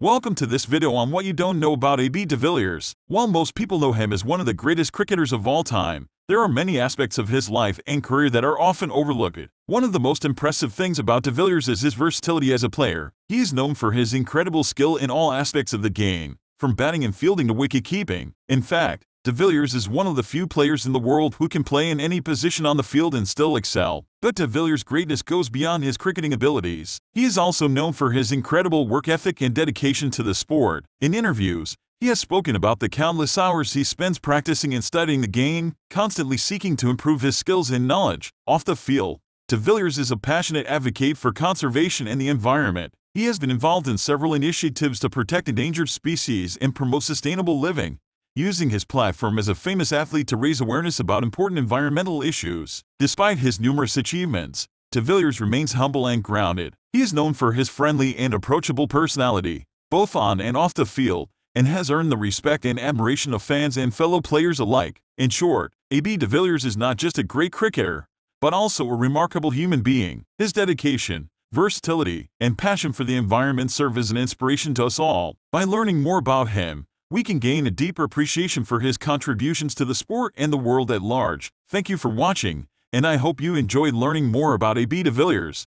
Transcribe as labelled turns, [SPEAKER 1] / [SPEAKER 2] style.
[SPEAKER 1] Welcome to this video on what you don't know about AB de Villiers. While most people know him as one of the greatest cricketers of all time, there are many aspects of his life and career that are often overlooked. One of the most impressive things about de Villiers is his versatility as a player. He is known for his incredible skill in all aspects of the game, from batting and fielding to wicket-keeping. In fact, De Villiers is one of the few players in the world who can play in any position on the field and still excel. But De Villiers' greatness goes beyond his cricketing abilities. He is also known for his incredible work ethic and dedication to the sport. In interviews, he has spoken about the countless hours he spends practicing and studying the game, constantly seeking to improve his skills and knowledge. Off the field, De Villiers is a passionate advocate for conservation and the environment. He has been involved in several initiatives to protect endangered species and promote sustainable living using his platform as a famous athlete to raise awareness about important environmental issues. Despite his numerous achievements, De Villiers remains humble and grounded. He is known for his friendly and approachable personality, both on and off the field, and has earned the respect and admiration of fans and fellow players alike. In short, AB de Villiers is not just a great cricketer, but also a remarkable human being. His dedication, versatility, and passion for the environment serve as an inspiration to us all. By learning more about him, we can gain a deeper appreciation for his contributions to the sport and the world at large. Thank you for watching, and I hope you enjoyed learning more about AB de Villiers.